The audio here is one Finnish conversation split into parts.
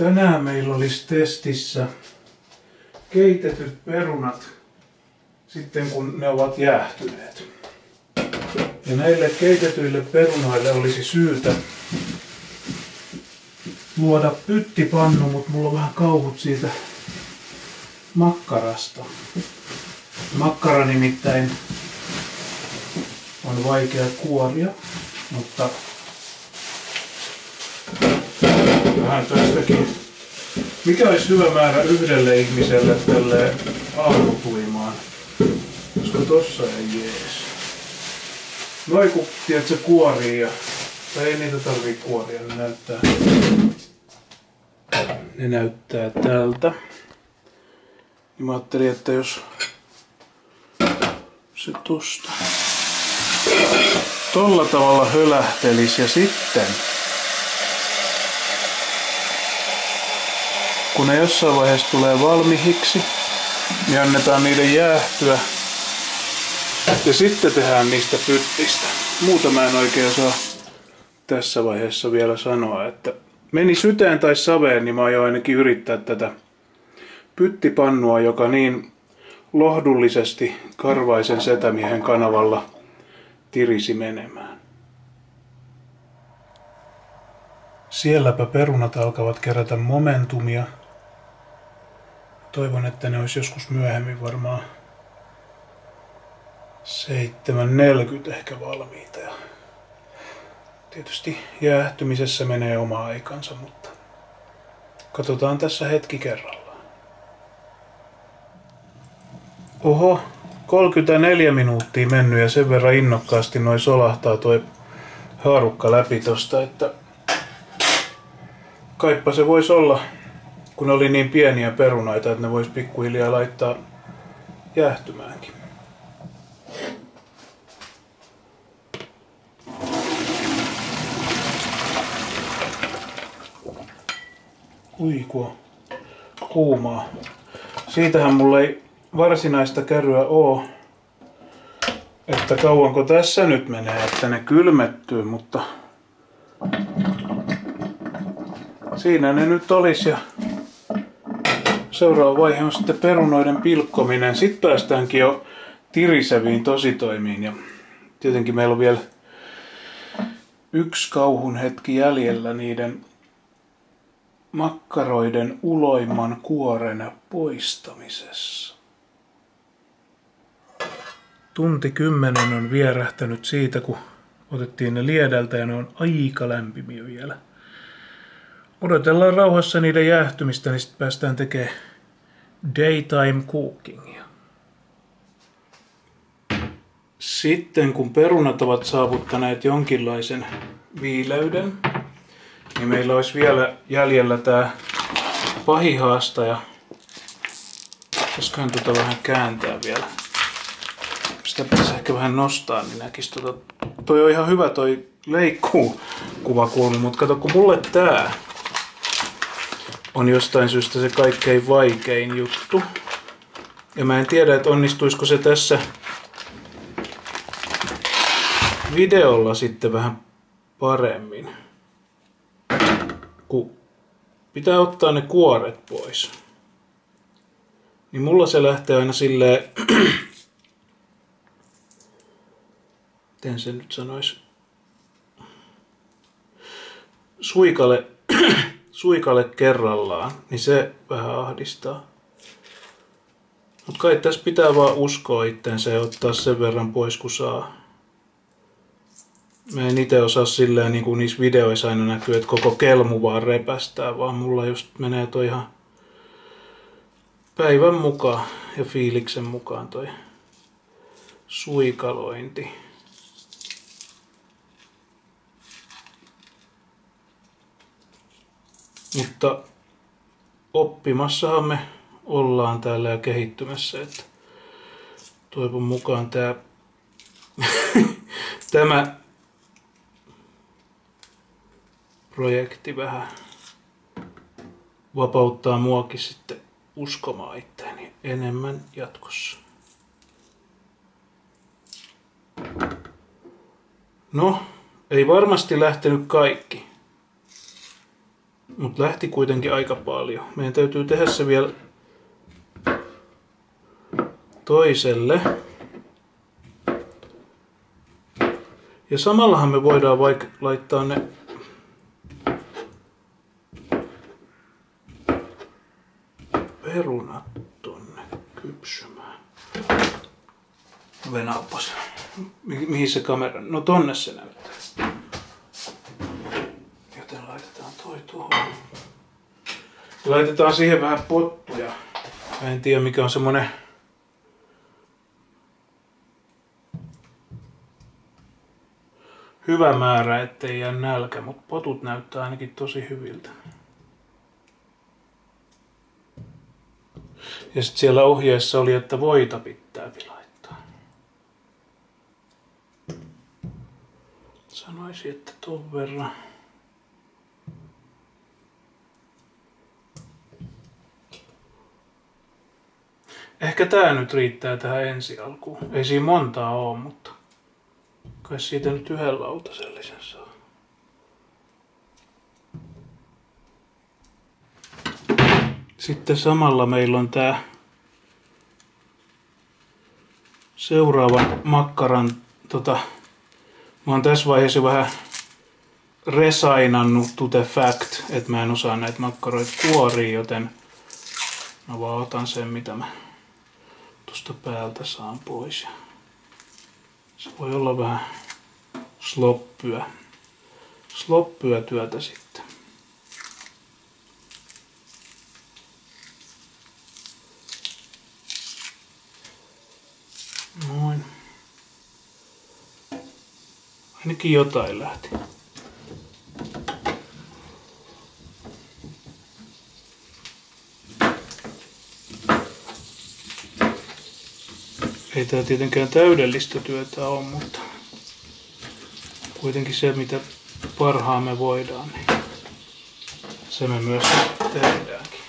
Tänään meillä olisi testissä keitetyt perunat sitten kun ne ovat jäähtyneet. Ja näille keitetyille perunoille olisi syytä luoda pyttipannu, mutta mulla on vähän kauhut siitä makkarasta. Makkara nimittäin on vaikea kuoria, mutta vähän tästäkin. Mikä olisi hyvä määrä yhdelle ihmiselle tälle aamupuimaan? Koska tossa ei jees. Noin kun tiedät, se kuorii ja... Tai ei niitä tarvii kuoria, ne näyttää... Ne näyttää tältä. Niin mä ajattelin, että jos se tosta tolla tavalla hölähtelis ja sitten kun ne jossain vaiheessa tulee valmiiksi, niin annetaan niiden jäähtyä ja sitten tehdään niistä pyttistä. Muuta mä en oikein osaa tässä vaiheessa vielä sanoa, että meni syteen tai saveen, niin mä aion ainakin yrittää tätä pyttipannua, joka niin lohdullisesti karvaisen setämiehen kanavalla tirisi menemään. Sielläpä perunat alkavat kerätä momentumia. Toivon, että ne olisi joskus myöhemmin varmaan 7.40 ehkä valmiita. Ja tietysti jäähtymisessä menee oma aikansa, mutta katsotaan tässä hetki kerrallaan. Oho, 34 minuuttia mennyt ja sen verran innokkaasti noin solahtaa toi haarukka läpi tosta, että kaippa se voisi olla, kun oli niin pieniä perunoita, että ne voisi pikkuhiljaa laittaa jäähtymäänkin. Ui, kun kuumaa. Siitähän mulla ei varsinaista kärryä oo, että kauanko tässä nyt menee, että ne kylmettyy, mutta siinä ne nyt olisi ja seuraava vaihe on sitten perunoiden pilkkominen. Sitten päästäänkin jo tiriseviin tositoimiin ja tietenkin meillä on vielä yksi kauhun hetki jäljellä niiden makkaroiden uloimman kuoren poistamisessa. Tunti kymmenen on vierähtänyt siitä, kun otettiin ne liedältä ja ne on aika lämpimiä vielä. Odotellaan rauhassa niiden jäähtymistä, niin sitten päästään tekemään daytime cookingia. Sitten kun perunat ovat saavuttaneet jonkinlaisen viileyden, niin meillä olisi vielä jäljellä tämä pahihaastaja. Pitäisiköhän tuota vähän kääntää vielä. Sitä pitäisi ehkä vähän nostaa, niin näkisi tota... Toi on ihan hyvä toi leikkuu kuvakulma, mutta kato kun mulle tää on jostain syystä se kaikkein vaikein juttu. Ja mä en tiedä, että onnistuisiko se tässä videolla sitten vähän paremmin. Kun pitää ottaa ne kuoret pois. Niin mulla se lähtee aina silleen, miten se nyt sanois, suikalle suikalle kerrallaan, niin se vähän ahdistaa. Mutta kai tässä pitää vaan uskoa itsensä ja ottaa sen verran pois kun saa. Mä en itse osaa silleen niin kuin niissä videoissa aina näkyy, että koko kelmu vaan repästää, vaan mulla just menee toi ihan päivän mukaan ja fiiliksen mukaan toi suikalointi. Mutta oppimassahan me ollaan täällä ja kehittymässä, että toivon mukaan tämä, tämä projekti vähän vapauttaa muakin sitten uskomaan itseäni enemmän jatkossa. No, ei varmasti lähtenyt kaikki Mutta lähti kuitenkin aika paljon. Meidän täytyy tehdä se vielä toiselle. Ja samallahan me voidaan vaikka laittaa ne perunat tonne kypsymään. Venappas. Mi- mihin se kamera? No tonne se näyttää. Joten laitetaan toi tuohon. Ja laitetaan siihen vähän pottuja. Mä en tiedä mikä on semmonen hyvä määrä, ettei jää nälkä, mutta potut näyttää ainakin tosi hyviltä. Ja sitten siellä ohjeessa oli, että voita pitää laittaa. Sanoisin, että ton verran. Ehkä tää nyt riittää tähän ensi alkuun. Ei siinä montaa oo, mutta kai siitä nyt yhden lautasellisen saa. Sitten samalla meillä on tää seuraavan makkaran, tota, mä oon tässä vaiheessa vähän resainannut to the fact, että mä en osaa näitä makkaroita kuoria, joten mä vaan otan sen, mitä mä tuosta päältä saan pois. Se voi olla vähän sloppyä, sloppyä työtä sitten. Noin. Ainakin jotain lähti. Ei tämä tietenkään täydellistä työtä ole, mutta kuitenkin se, mitä parhaamme voidaan, niin se me myös tehdäänkin.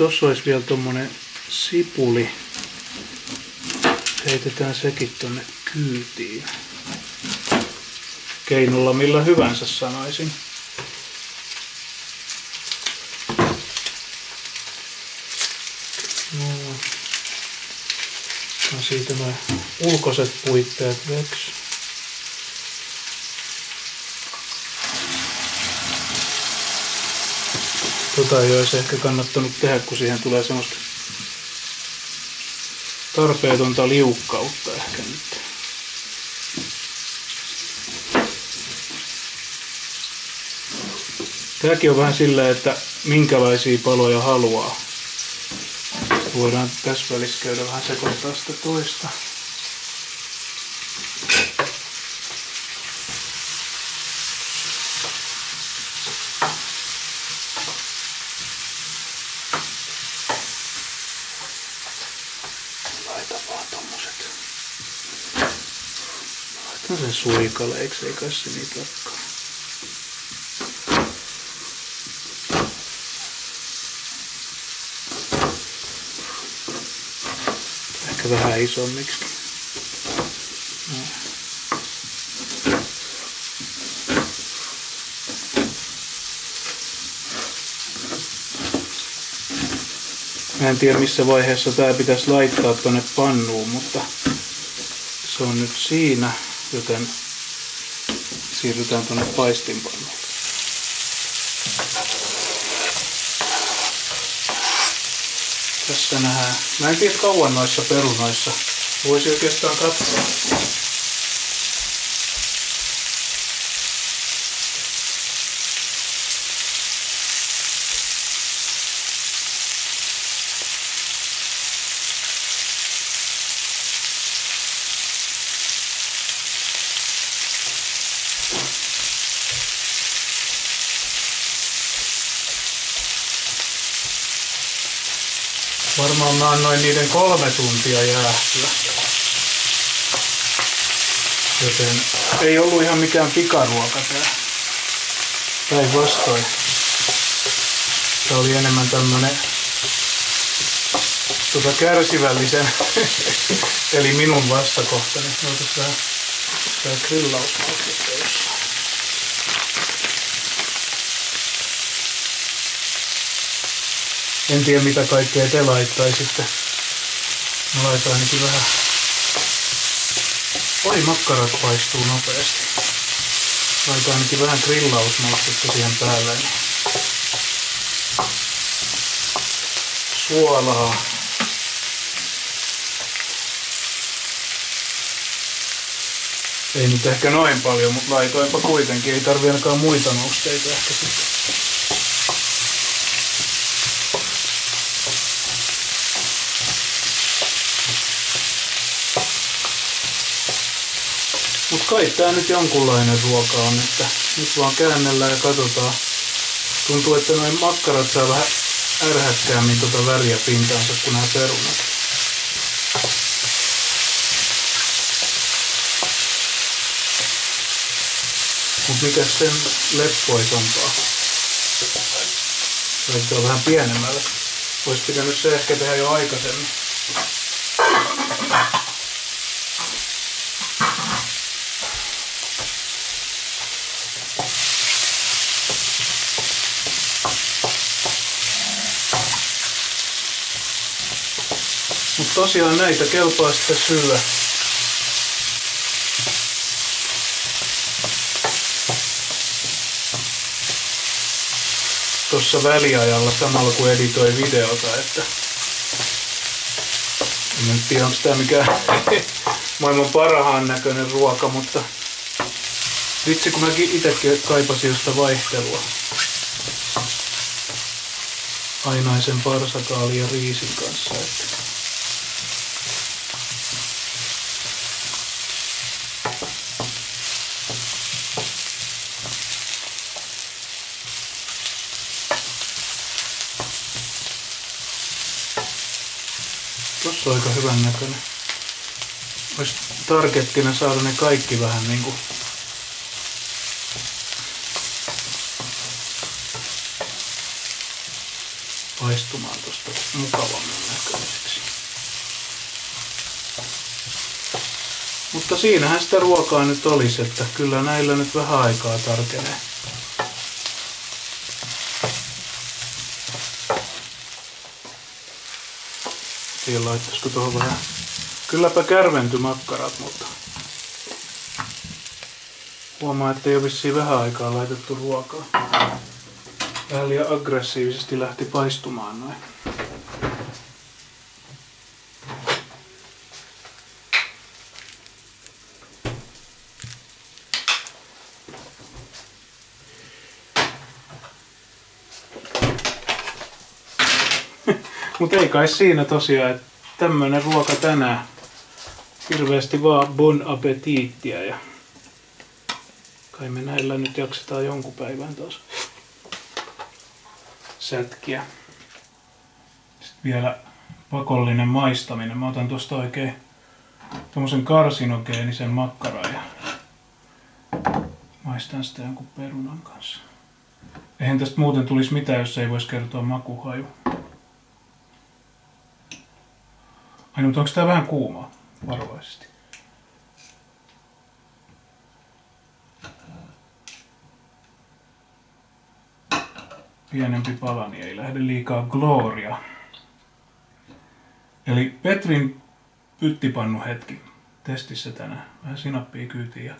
Tossa olisi vielä tommonen sipuli. Heitetään sekin tonne kyytiin. Keinolla millä hyvänsä sanoisin. No. No siitä nämä ulkoiset puitteet veks. Tota ei olisi ehkä kannattanut tehdä, kun siihen tulee semmoista tarpeetonta liukkautta ehkä nyt. Tämäkin on vähän sillä, että minkälaisia paloja haluaa. Voidaan tässä välissä käydä vähän sekoittaa sitä toista. Sen suikaleiksi, ei kai se niitä olekaan. Ehkä vähän isommiksi. Mä en tiedä missä vaiheessa tää pitäisi laittaa tonne pannuun, mutta se on nyt siinä, joten siirrytään tonne paistinpannuun. Tässä nähdään. Mä en tiedä kauan noissa perunoissa. Voisi oikeastaan katsoa. Varmaan mä annoin niiden kolme tuntia jäähtyä. Joten ei ollut ihan mikään pikaruoka tää. Päinvastoin. Tää oli enemmän tämmönen tota kärsivällisen, eli minun vastakohtani. Otas vähän tää grillausmaustetta jossain. En tiedä mitä kaikkea te laittaisitte. Mä laitan ainakin vähän. Oi, makkarat paistuu nopeasti. Laitan ainakin vähän grillausmaustetta siihen päälle. Suolaa. Ei nyt ehkä noin paljon, mutta laitoinpa kuitenkin. Ei tarvi ainakaan muita mausteita ehkä sitten. Kai tää nyt jonkunlainen ruoka on, että nyt vaan käännellään ja katsotaan. Tuntuu, että noin makkarat saa vähän ärhäkkäämmin tuota väriä pintaansa kuin nämä perunat. Mut mikä sen leppoisampaa? Laitetaan vähän pienemmälle. Olisi pitänyt se ehkä tehdä jo aikaisemmin. Mutta tosiaan näitä kelpaa sitten syödä. Tuossa väliajalla samalla kun editoi videota, että en tiedä onko tämä mikään maailman parhaan näköinen ruoka, mutta vitsi kun mäkin itsekin kaipasin josta vaihtelua. Ainaisen parsakaali ja riisin kanssa. Että Tossa on aika hyvän näköinen. Olisi targettina saada ne kaikki vähän niinku paistumaan tosta mukavamman näköiseksi. Mutta siinähän sitä ruokaa nyt olisi, että kyllä näillä nyt vähän aikaa tarkenee. Tiedä laittaisiko tuohon vähän. Kylläpä kärventy makkarat, mutta huomaa, että ei ole vissiin vähän aikaa laitettu ruokaa. Vähän liian aggressiivisesti lähti paistumaan noin. Mutta ei kai siinä tosiaan, että tämmönen ruoka tänään. Hirveästi vaan bon appetittia ja kai me näillä nyt jaksetaan jonkun päivän taas sätkiä. Sitten vielä pakollinen maistaminen. Mä otan tuosta oikein tommosen karsinogeenisen makkaran ja maistan sitä jonkun perunan kanssa. Eihän tästä muuten tulisi mitään, jos ei voisi kertoa makuhaju. Ai, mutta onko tää vähän kuumaa? Varovaisesti. Pienempi pala, niin ei lähde liikaa gloria. Eli Petrin pyttipannu hetki testissä tänään. Vähän sinappia kyytiin ja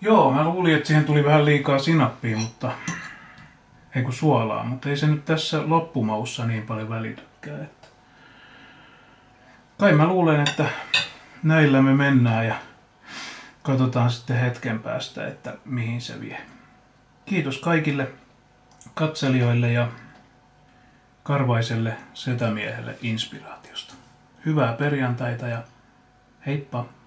Joo, mä luulin, että siihen tuli vähän liikaa sinappia, mutta... Ei kun suolaa, mutta ei se nyt tässä loppumaussa niin paljon välitykään. Että... Kai mä luulen, että näillä me mennään ja katsotaan sitten hetken päästä, että mihin se vie. Kiitos kaikille katselijoille ja karvaiselle setämiehelle inspiraatiosta. Hyvää perjantaita ja Heippa!